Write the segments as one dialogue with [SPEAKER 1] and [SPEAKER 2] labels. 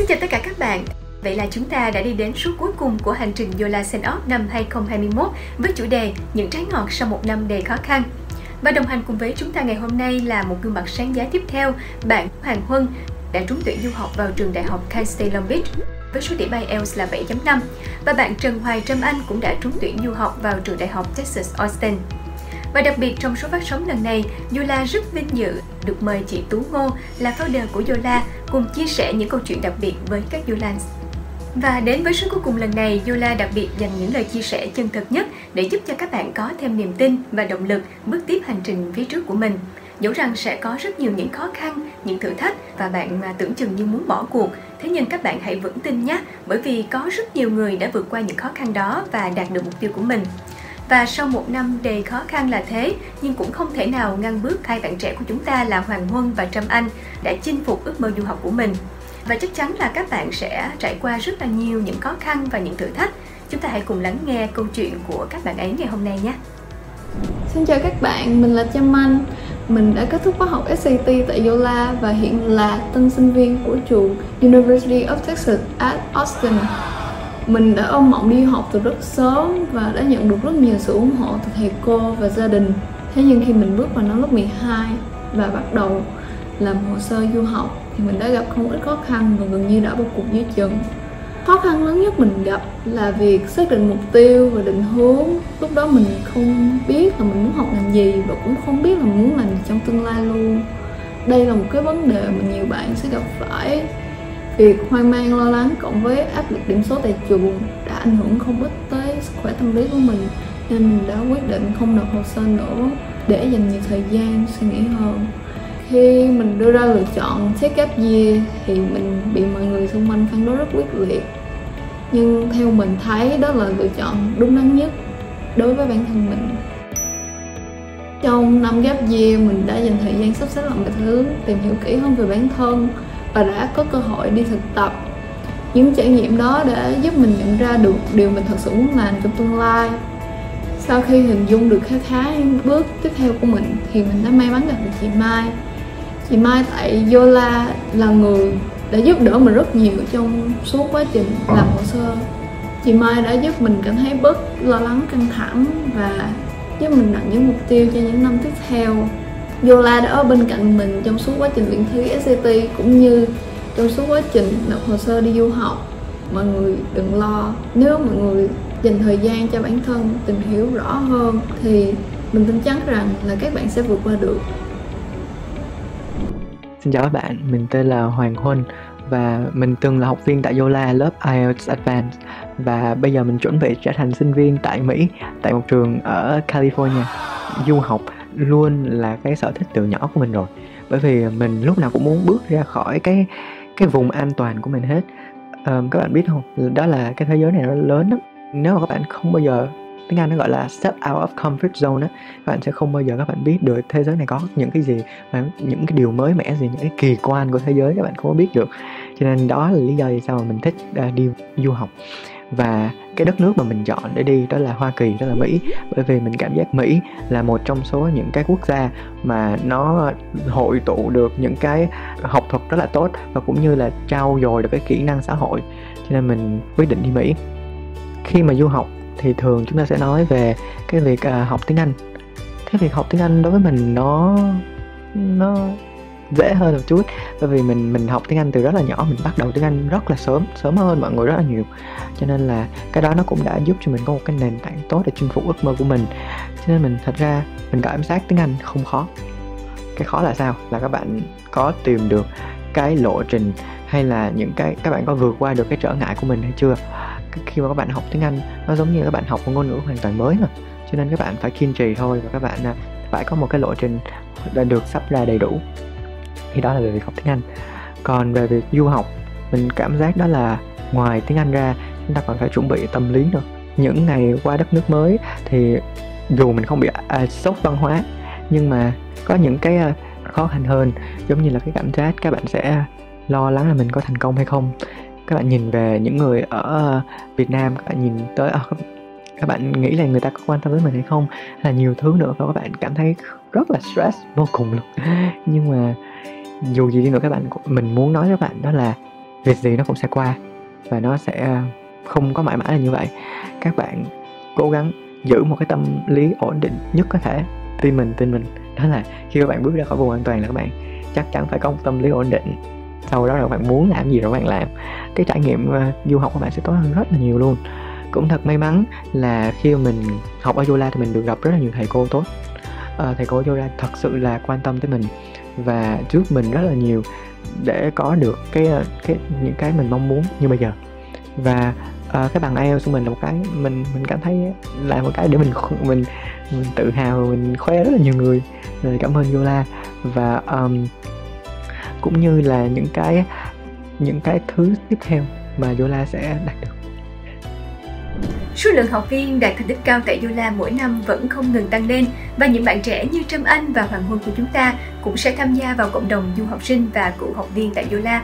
[SPEAKER 1] Xin chào tất cả các bạn. Vậy là chúng ta đã đi đến số cuối cùng của hành trình Yola Send Off năm 2021 với chủ đề Những trái ngọt sau một năm đầy khó khăn. Và đồng hành cùng với chúng ta ngày hôm nay là một gương mặt sáng giá tiếp theo, bạn Hoàng Huân đã trúng tuyển du học vào trường đại học Kent State Long Beach với số điểm IELTS là 7.5 và bạn Trần Hoài Trâm Anh cũng đã trúng tuyển du học vào trường đại học Texas Austin. Và đặc biệt trong số phát sóng lần này, Yola rất vinh dự được mời chị Tú Ngô là founder của Yola cùng chia sẻ những câu chuyện đặc biệt với các Yulans. Và đến với số cuối cùng lần này, Yula đặc biệt dành những lời chia sẻ chân thật nhất để giúp cho các bạn có thêm niềm tin và động lực bước tiếp hành trình phía trước của mình. Dẫu rằng sẽ có rất nhiều những khó khăn, những thử thách và bạn mà tưởng chừng như muốn bỏ cuộc, thế nhưng các bạn hãy vững tin nhé, bởi vì có rất nhiều người đã vượt qua những khó khăn đó và đạt được mục tiêu của mình. Và sau một năm đầy khó khăn là thế, nhưng cũng không thể nào ngăn bước hai bạn trẻ của chúng ta là Hoàng Huân và Trâm Anh đã chinh phục ước mơ du học của mình. Và chắc chắn là các bạn sẽ trải qua rất là nhiều những khó khăn và những thử thách. Chúng ta hãy cùng lắng nghe câu chuyện của các bạn ấy ngày hôm nay nhé.
[SPEAKER 2] Xin chào các bạn, mình là Trâm Anh. Mình đã kết thúc khóa học SAT tại Yola và hiện là tân sinh viên của trường University of Texas at Austin. Mình đã ôm mộng đi học từ rất sớm và đã nhận được rất nhiều sự ủng hộ từ thầy cô và gia đình. Thế nhưng khi mình bước vào năm lớp 12 và bắt đầu làm hồ sơ du học, thì mình đã gặp không ít khó khăn và gần như đã bỏ cuộc dưới chừng. Khó khăn lớn nhất mình gặp là việc xác định mục tiêu và định hướng. Lúc đó mình không biết là mình muốn học ngành gì và cũng không biết là mình muốn làm gì trong tương lai luôn. Đây là một cái vấn đề mà nhiều bạn sẽ gặp phải Việc hoang mang lo lắng cộng với áp lực điểm số tại trường đã ảnh hưởng không ít tới sức khỏe tâm lý của mình, nên mình đã quyết định không nộp hồ sơ nữa để dành nhiều thời gian suy nghĩ hơn. Khi mình đưa ra lựa chọn xét gap year thì mình bị mọi người xung quanh phản đối rất quyết liệt. Nhưng theo mình thấy, đó là lựa chọn đúng đắn nhất đối với bản thân mình. Trong năm gap year, mình đã dành thời gian sắp xếp lại mọi thứ, tìm hiểu kỹ hơn về bản thân và đã có cơ hội đi thực tập. Những trải nghiệm đó đã giúp mình nhận ra được điều mình thật sự muốn làm trong tương lai. Sau khi hình dung được khá khá những bước tiếp theo của mình, thì mình đã may mắn gặp được chị Mai. Chị Mai tại Yola là người đã giúp đỡ mình rất nhiều trong suốt quá trình làm hồ sơ. Chị Mai đã giúp mình cảm thấy bớt lo lắng, căng thẳng và giúp mình đặt những mục tiêu cho những năm tiếp theo. Yola đã ở bên cạnh mình trong suốt quá trình luyện thi SAT cũng như trong suốt quá trình nộp hồ sơ đi du học. Mọi người đừng lo nếu mọi người dành thời gian cho bản thân tìm hiểu rõ hơn thì mình tin chắc rằng là các bạn sẽ vượt qua được.
[SPEAKER 3] Xin chào các bạn, mình tên là Hoàng Huân và mình từng là học viên tại Yola lớp IELTS Advanced. Và bây giờ mình chuẩn bị trở thành sinh viên tại Mỹ tại một trường ở California du học luôn là cái sở thích từ nhỏ của mình rồi. Bởi vì mình lúc nào cũng muốn bước ra khỏi cái cái vùng an toàn của mình hết. Um, các bạn biết không? Đó là cái thế giới này nó lớn lắm. Nếu mà các bạn không bao giờ tiếng Anh nó gọi là step out of comfort zone á. Các bạn sẽ không bao giờ các bạn biết được thế giới này có những cái gì và những cái điều mới mẻ gì những cái kỳ quan của thế giới các bạn không có biết được. Cho nên đó là lý do vì sao mà mình thích uh, đi du học. Và cái đất nước mà mình chọn để đi đó là Hoa Kỳ đó là Mỹ. Bởi vì mình cảm giác Mỹ là một trong số những cái quốc gia mà nó hội tụ được những cái học thuật rất là tốt và cũng như là trao dồi được cái kỹ năng xã hội. Cho nên mình quyết định đi Mỹ. Khi mà du học thì thường chúng ta sẽ nói về cái việc uh, học tiếng Anh. Cái việc học tiếng Anh đối với mình nó nó dễ hơn một chút bởi vì mình mình học tiếng Anh từ rất là nhỏ mình bắt đầu tiếng Anh rất là sớm sớm hơn mọi người rất là nhiều. Cho nên là cái đó nó cũng đã giúp cho mình có một cái nền tảng tốt để chinh phục ước mơ của mình. Cho nên mình thật ra mình cảm giác tiếng Anh không khó. Cái khó là sao? Là các bạn có tìm được cái lộ trình hay là những cái các bạn có vượt qua được cái trở ngại của mình hay chưa? Khi mà các bạn học tiếng Anh nó giống như các bạn học một ngôn ngữ hoàn toàn mới mà. Cho nên các bạn phải kiên trì thôi và các bạn à, phải có một cái lộ trình đã được sắp ra đầy đủ. Thì đó là về việc học tiếng Anh. Còn về việc du học mình cảm giác đó là ngoài tiếng Anh ra chúng ta còn phải chuẩn bị tâm lý nữa. Những ngày qua đất nước mới thì dù mình không bị à, sốc văn hóa nhưng mà có những cái à, khó khăn hơn. Giống như là cái cảm giác các bạn sẽ à, lo lắng là mình có thành công hay không các bạn nhìn về những người ở ờ, Việt Nam các bạn nhìn tới à, các bạn nghĩ là người ta có quan tâm tới mình hay không? Là nhiều thứ nữa và các bạn cảm thấy rất là stress vô cùng luôn. Nhưng mà dù gì đi nữa các bạn mình muốn nói với các bạn đó là việc gì nó cũng sẽ qua và nó sẽ ờ, không có mãi mãi là như vậy. Các bạn cố gắng giữ một cái tâm lý ổn định nhất có thể. Tin mình tin mình. Đó là khi các bạn bước ra khỏi vùng an toàn là các bạn chắc chắn phải có một tâm lý ổn định sau đó là các bạn muốn làm gì rồi các bạn làm. Cái trải nghiệm ờ, du học của bạn sẽ tốt hơn rất là nhiều luôn. Cũng thật may mắn là khi mà mình học ở Yola thì mình được gặp rất là nhiều thầy cô tốt. À, thầy cô Yola thật sự là quan tâm tới mình và giúp mình rất là nhiều để có được cái ờ, cái những cái mình mong muốn như bây giờ. Và uh, cái bằng IELTS của mình là một cái mình mình cảm thấy là một cái để mình mình mình tự hào mình khoe rất là nhiều người. Rồi cảm ơn Yola và um, cũng như là những cái những cái thứ tiếp theo mà Yola sẽ đạt được
[SPEAKER 1] Số lượng học viên đạt thành tích cao tại Yola mỗi năm vẫn không ngừng tăng lên và những bạn trẻ như Trâm Anh và Hoàng Huân của chúng ta cũng sẽ tham gia vào cộng đồng du học sinh và cựu học viên tại Yola.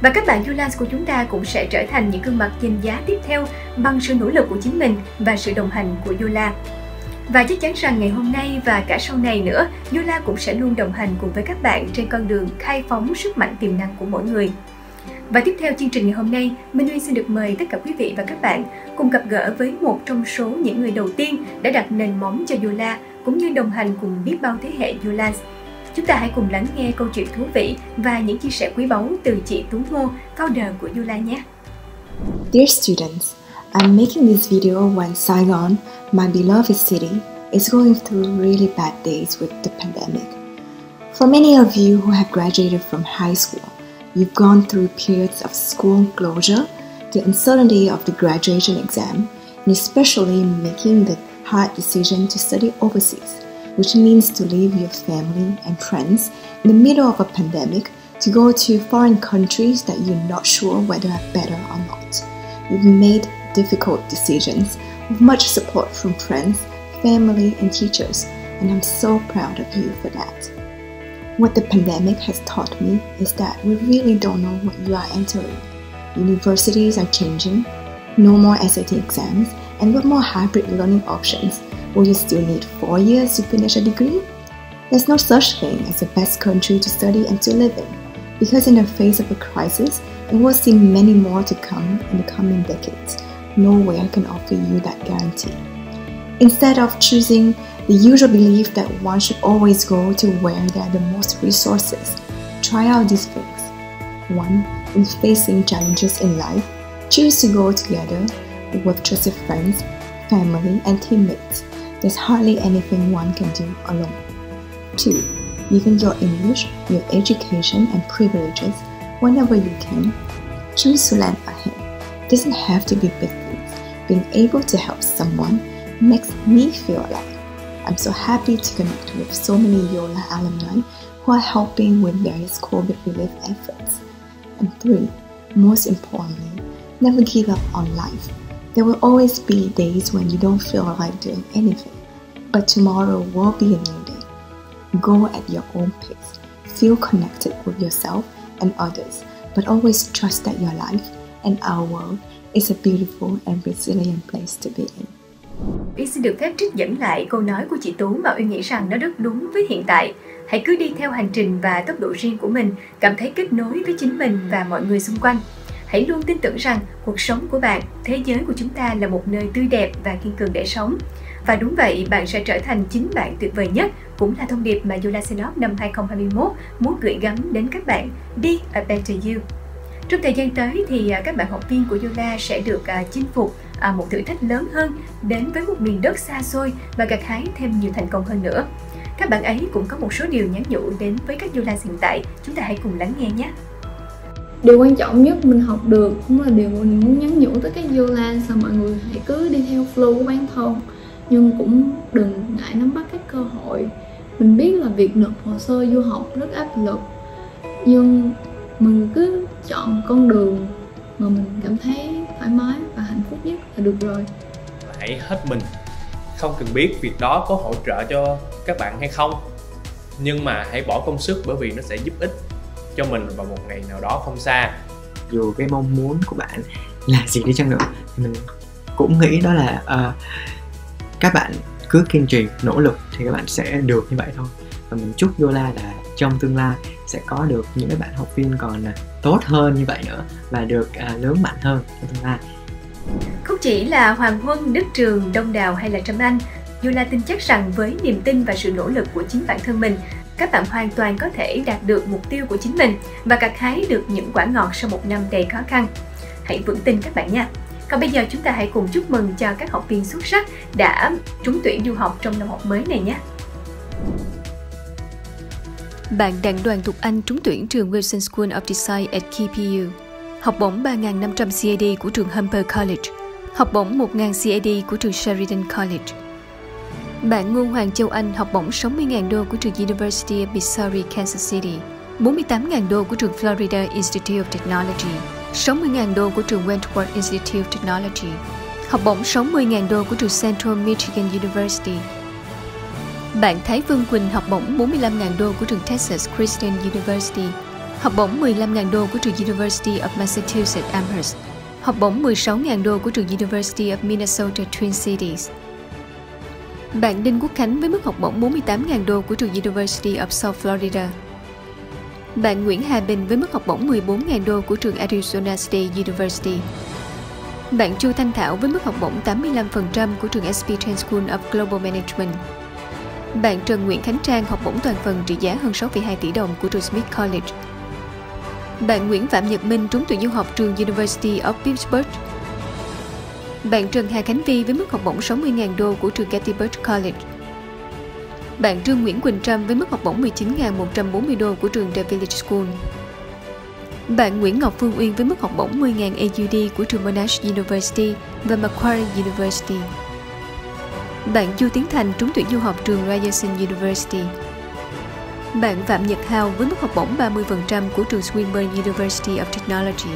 [SPEAKER 1] Và các bạn Yola của chúng ta cũng sẽ trở thành những gương mặt danh giá tiếp theo bằng sự nỗ lực của chính mình và sự đồng hành của Yola. Và chắc chắn rằng ngày hôm nay và cả sau này nữa, Yola cũng sẽ luôn đồng hành cùng với các bạn trên con đường khai phóng sức mạnh tiềm năng của mỗi người. Và tiếp theo chương trình ngày hôm nay, Minh Uyên xin được mời tất cả quý vị và các bạn cùng gặp gỡ với một trong số những người đầu tiên đã đặt nền móng cho Yola cũng như đồng hành cùng biết bao thế hệ Yola. Chúng ta hãy cùng lắng nghe câu chuyện thú vị và những chia sẻ quý báu từ chị Tú Ngô, founder của Yola nhé.
[SPEAKER 4] Dear students, I'm making this video when Saigon, my beloved city, is going through really bad days with the pandemic. For many of you who have graduated from high school, You've gone through periods of school closure, the uncertainty of the graduation exam, and especially making the hard decision to study overseas, which means to leave your family and friends in the middle of a pandemic to go to foreign countries that you're not sure whether are better or not. You've made difficult decisions with much support from friends, family, and teachers, and I'm so proud of you for that. What the pandemic has taught me is that we really don't know what you are entering. Universities are changing, no more SAT exams, and with more hybrid learning options, will you still need four years to finish a degree? There's no such thing as the best country to study and to live in, because in the face of a crisis, and we'll see many more to come in the coming decades, nowhere can offer you that guarantee. Instead of choosing the usual belief that one should always go to where there are the most resources. Try out these things. 1. In facing challenges in life, choose to go together with trusted friends, family, and teammates. There's hardly anything one can do alone. 2. Using your English, your education, and privileges whenever you can. Choose to lend a hand. Doesn't have to be big. Being able to help someone makes me feel like I'm so happy to connect with so many Yola alumni who are helping with various COVID relief efforts. And three, most importantly, never give up on life. There will always be days when you don't feel like doing anything, but tomorrow will be a new day. Go at your own pace. Feel connected with yourself and others, but always trust that your life and our world It's a beautiful and resilient place to be in.
[SPEAKER 1] Uyên xin được phép trích dẫn lại câu nói của chị Tú mà Uy nghĩ rằng nó rất đúng với hiện tại. Hãy cứ đi theo hành trình và tốc độ riêng của mình, cảm thấy kết nối với chính mình và mọi người xung quanh. Hãy luôn tin tưởng rằng cuộc sống của bạn, thế giới của chúng ta là một nơi tươi đẹp và kiên cường để sống. Và đúng vậy, bạn sẽ trở thành chính bạn tuyệt vời nhất, cũng là thông điệp mà Yola Senop năm 2021 muốn gửi gắm đến các bạn. Be a better you. Trong thời gian tới thì à, các bạn học viên của Yola sẽ được à, chinh phục à, một thử thách lớn hơn đến với một miền đất xa xôi và gặt hái thêm nhiều thành công hơn nữa. Các bạn ấy cũng có một số điều nhắn nhủ đến với các Yola hiện tại. Chúng ta hãy cùng lắng nghe nhé.
[SPEAKER 2] Điều quan trọng nhất mình học được cũng là điều mình muốn nhắn nhủ tới các Yola sao mọi người hãy cứ đi theo flow của bản thân nhưng cũng đừng ngại nắm bắt các cơ hội mình biết là việc nộp hồ sơ du học rất áp lực, nhưng mình cứ chọn con đường mà mình cảm thấy thoải mái và hạnh phúc nhất là được rồi.
[SPEAKER 5] Hãy hết mình. Không cần biết việc đó có hỗ trợ cho các bạn hay không. Nhưng mà hãy bỏ công sức bởi vì nó sẽ giúp ích cho mình vào một ngày nào đó không xa.
[SPEAKER 3] Dù cái mong muốn của bạn là gì đi chăng nữa thì mình cũng nghĩ đó là uh, các bạn cứ kiên trì nỗ lực thì các bạn sẽ được như vậy thôi. Và mình chúc Yola là trong tương lai sẽ có được những cái bạn học viên còn à, tốt hơn như vậy nữa và được à, lớn mạnh hơn trong tương lai
[SPEAKER 1] không chỉ là Hoàng Huân, Đức Trường, Đông Đào hay là Trâm Anh, Yola tin chắc rằng với niềm tin và sự nỗ lực của chính bản thân mình, các bạn hoàn toàn có thể đạt được mục tiêu của chính mình và gặt hái được những quả ngọt sau một năm đầy khó khăn. Hãy vững tin các bạn nha! Còn bây giờ chúng ta hãy cùng chúc mừng cho các học viên xuất sắc đã trúng tuyển du học trong năm học mới này nhé. Bạn Đặng Đoàn Thục Anh trúng tuyển trường Wilson School of Design at KPU. Học bổng 3.500 CAD của trường Humber College. Học bổng 1.000 CAD của trường Sheridan College. Bạn Ngô Hoàng Châu Anh học bổng 60.000 đô của trường University of Missouri, Kansas City. 48.000 đô của trường Florida Institute of Technology. 60.000 đô của trường Wentworth Institute of Technology, học bổng 60.000 đô của trường Central Michigan University. Bạn Thái Phương Quỳnh học bổng 45.000 đô của trường Texas Christian University, học bổng 15.000 đô của trường University of Massachusetts Amherst, học bổng 16.000 đô của trường University of Minnesota Twin Cities. Bạn Đinh Quốc Khánh với mức học bổng 48.000 đô của trường University of South Florida, bạn Nguyễn Hà Bình với mức học bổng 14.000 đô của trường Arizona State University. Bạn Chu Thanh Thảo với mức học bổng 85% của trường SP Trent School of Global Management. Bạn Trần Nguyễn Khánh Trang học bổng toàn phần trị giá hơn 6,2 tỷ đồng của trường Smith College. Bạn Nguyễn Phạm Nhật Minh trúng tuyển du học trường University of Pittsburgh. Bạn Trần Hà Khánh Vi với mức học bổng 60.000 đô của trường Gettysburg College. Bạn Trương Nguyễn Quỳnh Trâm với mức học bổng 19.140 đô của trường The Village School. Bạn Nguyễn Ngọc Phương Uyên với mức học bổng 10.000 AUD của trường Monash University và Macquarie University. Bạn Chu Tiến Thành trúng tuyển du học trường Ryerson University. Bạn Phạm Nhật Hào với mức học bổng 30% của trường Swinburne University of Technology.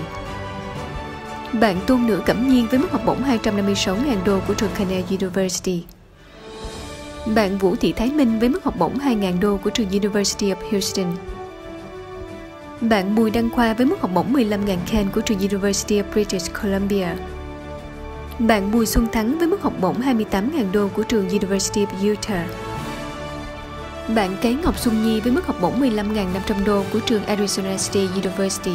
[SPEAKER 1] Bạn Tôn Nữ Cẩm Nhiên với mức học bổng 256.000 đô của trường Cornell University. Bạn Vũ Thị Thái Minh với mức học bổng 2.000 đô của trường University of Houston. Bạn Bùi Đăng Khoa với mức học bổng 15.000 Ken của trường University of British Columbia. Bạn Bùi Xuân Thắng với mức học bổng 28.000 đô của trường University of Utah. Bạn Cái Ngọc Xuân Nhi với mức học bổng 15.500 đô của trường Arizona State University.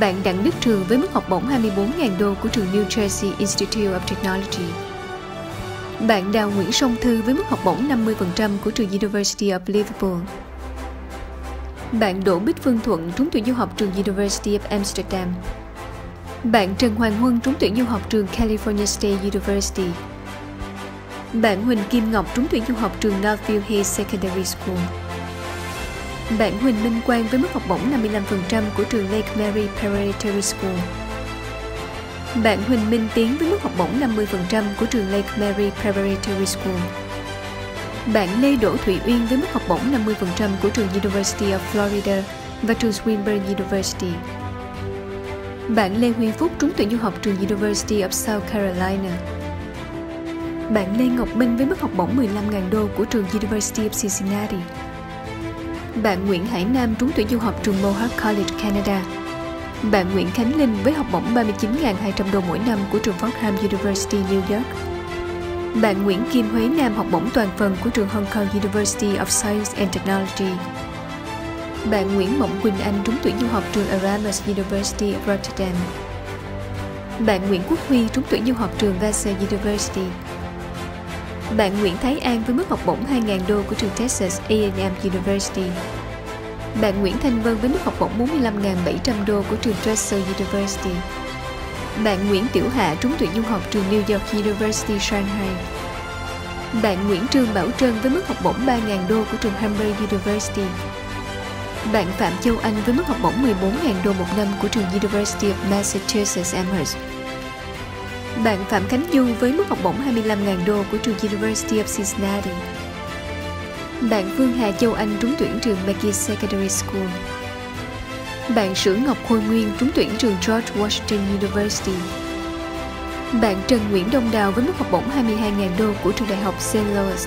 [SPEAKER 1] Bạn Đặng Đức Trường với mức học bổng 24.000 đô của trường New Jersey Institute of Technology. Bạn Đào Nguyễn Song Thư với mức học bổng 50% của trường University of Liverpool. Bạn Đỗ Bích Phương Thuận trúng tuyển du học trường University of Amsterdam. Bạn Trần Hoàng Huân trúng tuyển du học trường California State University. Bạn Huỳnh Kim Ngọc trúng tuyển du học trường Northview Hills Secondary School. Bạn Huỳnh Minh Quang với mức học bổng 55% của trường Lake Mary Preparatory School. Bạn Huỳnh Minh Tiến với mức học bổng 50% của trường Lake Mary Preparatory School. Bạn Lê Đỗ Thủy Uyên với mức học bổng 50% của trường University of Florida và trường Swinburne University. Bạn Lê Huy Phúc trúng tuyển du học trường University of South Carolina. Bạn Lê Ngọc Minh với mức học bổng 15.000 đô của trường University of Cincinnati. Bạn Nguyễn Hải Nam trúng tuyển du học trường Mohawk College, Canada. Bạn Nguyễn Khánh Linh với học bổng 39.200 đô mỗi năm của trường Fordham University, New York. Bạn Nguyễn Kim Huế Nam học bổng toàn phần của trường Hong Kong University of Science and Technology. Bạn Nguyễn Mộng Quỳnh Anh trúng tuyển du học trường Erasmus University of Rotterdam. Bạn Nguyễn Quốc Huy trúng tuyển du học trường Vassar University. Bạn Nguyễn Thái An với mức học bổng 2.000 đô của trường Texas A&M University. Bạn Nguyễn Thanh Vân với mức học bổng 45.700 đô của trường Dresser University. Bạn Nguyễn Tiểu Hạ trúng tuyển du học trường New York University Shanghai. Bạn Nguyễn Trương Bảo Trân với mức học bổng 3.000 đô của trường Hamburg University. Bạn Phạm Châu Anh với mức học bổng 14.000 đô một năm của trường University of Massachusetts Amherst. Bạn Phạm Khánh Du với mức học bổng 25.000 đô của trường University of Cincinnati. Bạn vương Hà Châu Anh trúng tuyển trường McGee Secondary School. Bạn Sử Ngọc Khôi Nguyên trúng tuyển trường George Washington University. Bạn Trần Nguyễn Đông Đào với mức học bổng 22.000 đô của trường đại học St. Louis.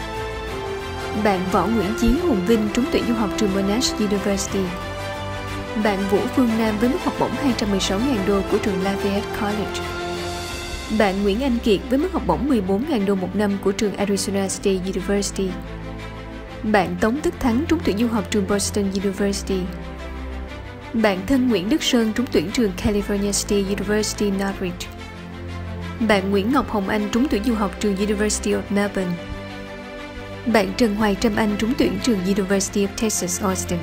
[SPEAKER 1] Bạn Võ Nguyễn Chiến Hùng Vinh, trúng tuyển du học trường Monash University. Bạn Vũ Phương Nam với mức học bổng 216.000 đô của trường Lafayette College. Bạn Nguyễn Anh Kiệt với mức học bổng 14.000 đô một năm của trường Arizona State University. Bạn Tống Tất Thắng trúng tuyển du học trường Boston University. Bạn thân Nguyễn Đức Sơn trúng tuyển trường California State University Northridge. Bạn Nguyễn Ngọc Hồng Anh trúng tuyển du học trường University of Melbourne. Bạn Trần Hoài Trâm Anh trúng tuyển trường University of Texas Austin.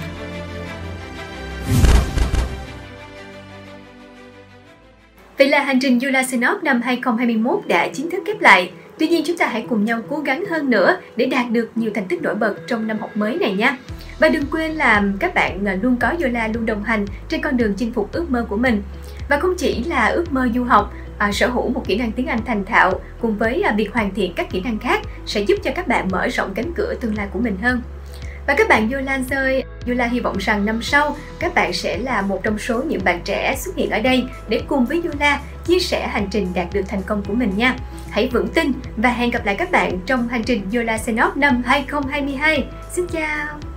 [SPEAKER 1] Vậy là hành trình Yula Senop năm 2021 đã chính thức khép lại. Tuy nhiên chúng ta hãy cùng nhau cố gắng hơn nữa để đạt được nhiều thành tích nổi bật trong năm học mới này nha. Và đừng quên là các bạn à, luôn có Yola luôn đồng hành trên con đường chinh phục ước mơ của mình. Và không chỉ là ước mơ du học, à, sở hữu một kỹ năng tiếng Anh thành thạo cùng với à, việc hoàn thiện các kỹ năng khác sẽ giúp cho các bạn mở rộng cánh cửa tương lai của mình hơn. Và các bạn Yola ơi, Yola hy vọng rằng năm sau các bạn sẽ là một trong số những bạn trẻ xuất hiện ở đây để cùng với Yola chia sẻ hành trình đạt được thành công của mình nha. Hãy vững tin và hẹn gặp lại các bạn trong hành trình Yola Senop năm 2022. Xin chào!